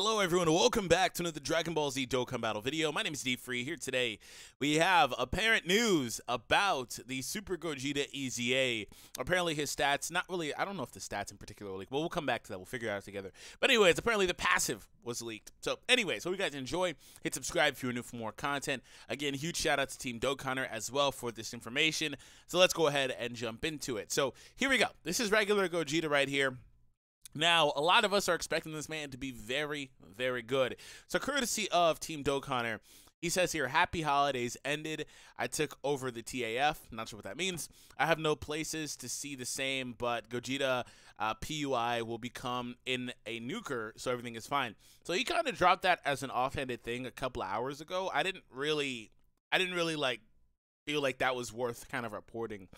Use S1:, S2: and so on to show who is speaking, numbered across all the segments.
S1: Hello everyone welcome back to another Dragon Ball Z Dokkan Battle video. My name is D-Free. Here today we have apparent news about the Super Gogeta EZA. Apparently his stats, not really, I don't know if the stats in particular leaked, but we'll come back to that. We'll figure it out together. But anyways, apparently the passive was leaked. So anyways, hope you guys enjoy. Hit subscribe if you're new for more content. Again, huge shout out to Team Dokkaner as well for this information. So let's go ahead and jump into it. So here we go. This is regular Gogeta right here. Now, a lot of us are expecting this man to be very, very good. So, courtesy of Team Dokkaner, he says here, Happy holidays ended. I took over the TAF. Not sure what that means. I have no places to see the same, but Gogeta uh, PUI will become in a nuker, so everything is fine. So he kind of dropped that as an offhanded thing a couple hours ago. I didn't really, I didn't really like feel like that was worth kind of reporting.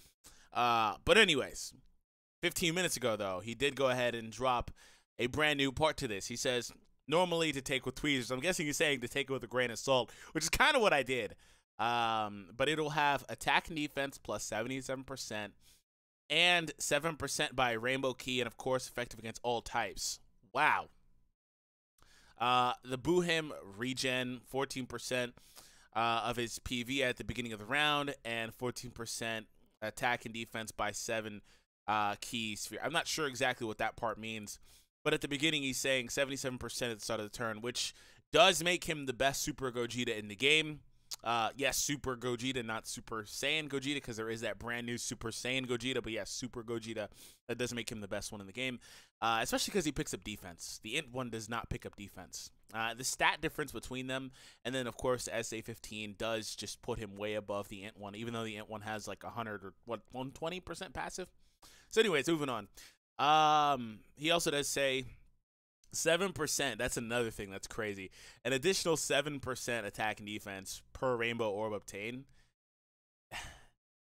S1: Uh, but anyways, 15 minutes ago, though, he did go ahead and drop a brand new part to this. He says, normally to take with tweezers. I'm guessing he's saying to take it with a grain of salt, which is kind of what I did. Um, but it'll have attack and defense plus 77% and 7% by Rainbow Ki, and of course, effective against all types. Wow. Uh, the Buhim regen, 14% uh, of his PV at the beginning of the round, and 14% attack and defense by 7 uh, Ki sphere. I'm not sure exactly what that part means, but at the beginning he's saying 77% at the start of the turn, which does make him the best Super Gogeta in the game. Uh, yes, Super Gogeta, not Super Saiyan Gogeta, because there is that brand new Super Saiyan Gogeta. But yes, Super Gogeta, that does make him the best one in the game, uh, especially because he picks up defense. The Int one does not pick up defense. Uh, the stat difference between them, and then of course the SA15 does just put him way above the Int one, even though the Int one has like 100 or what 120% passive. So, anyways, moving on. Um, he also does say seven percent. That's another thing that's crazy. An additional seven percent attack and defense per rainbow orb obtained.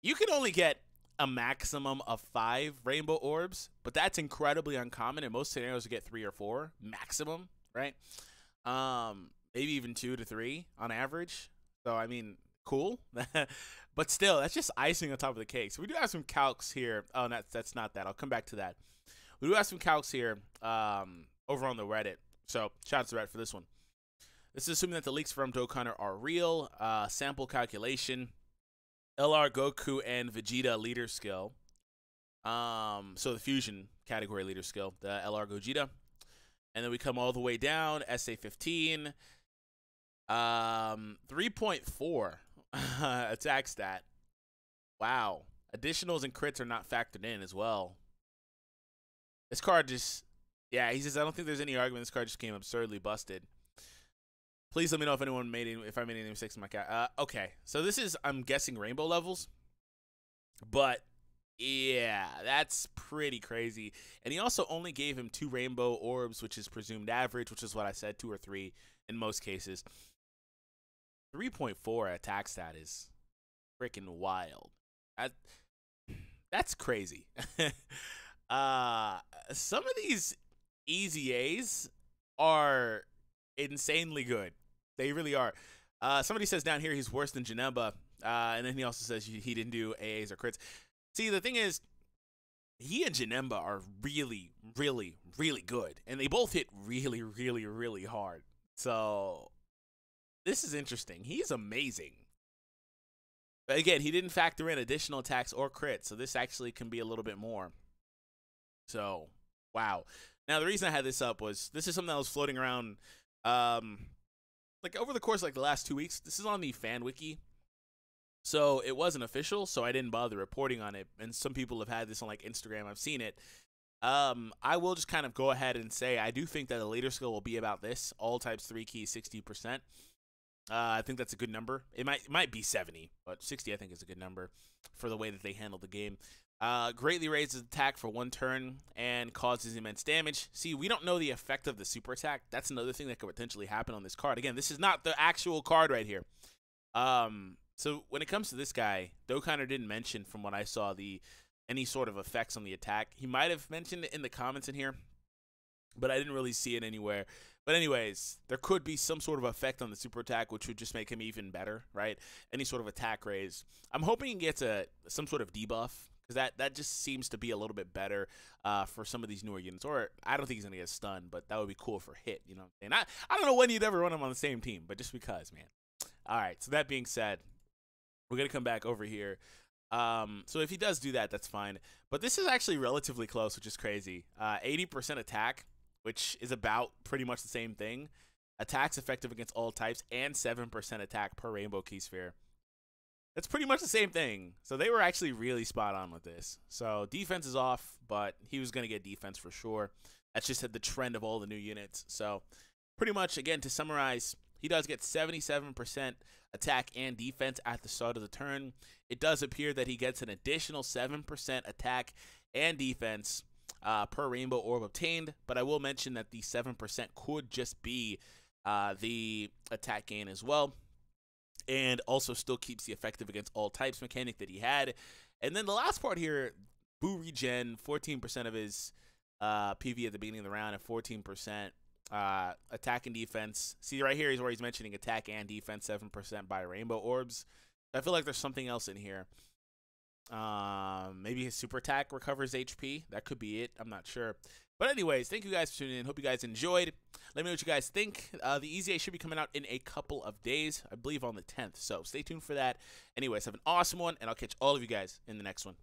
S1: You can only get a maximum of five rainbow orbs, but that's incredibly uncommon. In most scenarios, you get three or four maximum, right? Um, maybe even two to three on average. So I mean, cool. but still, that's just icing on top of the cake. So we do have some calcs here. Oh, that's that's not that. I'll come back to that. We do have some calcs here um, over on the Reddit. So shout out to Reddit for this one. This is assuming that the leaks from Dokkaner are real. Uh, sample calculation. LR Goku and Vegeta leader skill. Um, so the fusion category leader skill, the LR Gogeta. And then we come all the way down, SA15. Um, 3.4 attack stat. Wow. Additionals and crits are not factored in as well. This card just, yeah, he says, I don't think there's any argument. This card just came absurdly busted. Please let me know if anyone made any, if I made any mistakes in my cat. Uh, okay, so this is, I'm guessing rainbow levels, but yeah, that's pretty crazy. And he also only gave him two rainbow orbs, which is presumed average, which is what I said, two or three in most cases. 3.4 attack stat is freaking wild. That, that's crazy. uh, some of these EZAs are insanely good. They really are. Uh, somebody says down here he's worse than Janemba, uh, and then he also says he didn't do AAs or crits. See, the thing is, he and Janemba are really, really, really good, and they both hit really, really, really hard. So this is interesting. He's amazing. But again, he didn't factor in additional attacks or crits, so this actually can be a little bit more. So, wow. Now, the reason I had this up was this is something that was floating around, um, like over the course like the last two weeks. This is on the fan wiki, so it wasn't official, so I didn't bother reporting on it. And some people have had this on like Instagram. I've seen it. Um, I will just kind of go ahead and say I do think that the leader skill will be about this: all types three Ki, sixty percent. Uh, I think that's a good number. It might it might be 70, but 60 I think is a good number for the way that they handle the game. Uh, greatly raises attack for one turn and causes immense damage. See, we don't know the effect of the super attack. That's another thing that could potentially happen on this card. Again, this is not the actual card right here. Um, so when it comes to this guy, Dokkaner didn't mention from what I saw the any sort of effects on the attack. He might have mentioned it in the comments in here, but I didn't really see it anywhere. But anyways, there could be some sort of effect on the super attack, which would just make him even better, right? Any sort of attack raise. I'm hoping he gets a some sort of debuff because that that just seems to be a little bit better uh, for some of these newer units. Or I don't think he's gonna get stunned, but that would be cool for Hit. You know, and I I don't know when you'd ever run him on the same team, but just because, man. All right. So that being said, we're gonna come back over here. Um, so if he does do that, that's fine. But this is actually relatively close, which is crazy. Uh, 80% attack, which is about pretty much the same thing. Attacks effective against all types, and 7% attack per rainbow Ki sphere. That's pretty much the same thing. So they were actually really spot on with this. So defense is off, but he was going to get defense for sure. That's just the trend of all the new units. So pretty much, again, to summarize, he does get 77% attack and defense at the start of the turn. It does appear that he gets an additional 7% attack and defense uh, per rainbow orb obtained, but I will mention that the 7% could just be uh, the attack gain as well and also still keeps the effective against all types mechanic that he had. And then the last part here, Boo regen, 14% of his uh, PV at the beginning of the round and 14% uh, attack and defense. See right here is where he's mentioning attack and defense, 7% by rainbow orbs. I feel like there's something else in here. Um, maybe his super attack recovers HP. That could be it. I'm not sure. But anyways, thank you guys for tuning in. Hope you guys enjoyed. Let me know what you guys think. Uh, the EZA should be coming out in a couple of days, I believe on the 10th. So stay tuned for that. Anyways, have an awesome one, and I'll catch all of you guys in the next one.